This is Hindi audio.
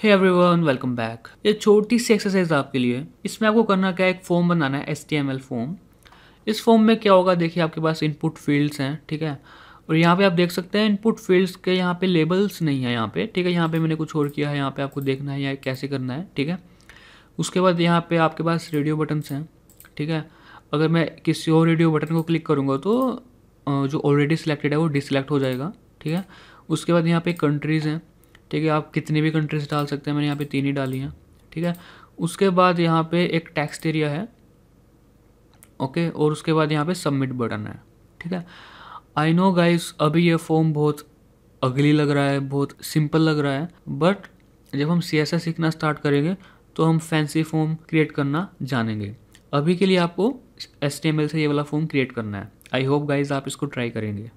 हे एवरीवन वेलकम बैक ये छोटी सी एक्सरसाइज आपके लिए। इसमें आपको करना क्या है? एक फॉर्म बनाना है S T M L form इस फॉर्म में क्या होगा? देखिए आपके पास इनपुट फील्ड्स हैं, ठीक है? और यहाँ पे आप देख सकते हैं इनपुट फील्ड्स के यहाँ पे लेबल्स नहीं है यहाँ पे, ठीक है? यहाँ पे मैंने कुछ और किया है, यहाँ पे आपको देखना है या कैसे करना है, ठीक है? उसके बाद यहाँ पे आपके पास रेडियो बटन्स हैं, ठीक है? अगर मैं किसी और रेडियो बटन को क्लिक करूँगा तो जो ऑलरेडी सिलेक्टेड है वो डिसलेक्ट हो जाएगा, ठीक है? उसके बाद यहाँ पे कंट्रीज़ हैं ठीक है, आप कितनी भी कंट्रीज़ डाल सकते हैं, मैंने यहाँ पे तीन ही डाली हैं, ठीक है? उसके बाद यहाँ पे एक टेक्स्ट एरिया है ओके और उसके बाद यहाँ पे सबमिट बटन है, ठीक है? आई नो गाइस अभी ये फॉर्म बहुत अगली लग रहा है, बहुत सिंपल लग रहा है बट जब हम सीएसएस सीखना स्टार्ट करेंगे तो हम फैंसी फॉर्म क्रिएट करना जानेंगे। अभी के लिए आपको एस से ये वाला फॉर्म क्रिएट करना है। आई होप गाइज़ आप इसको ट्राई करेंगे।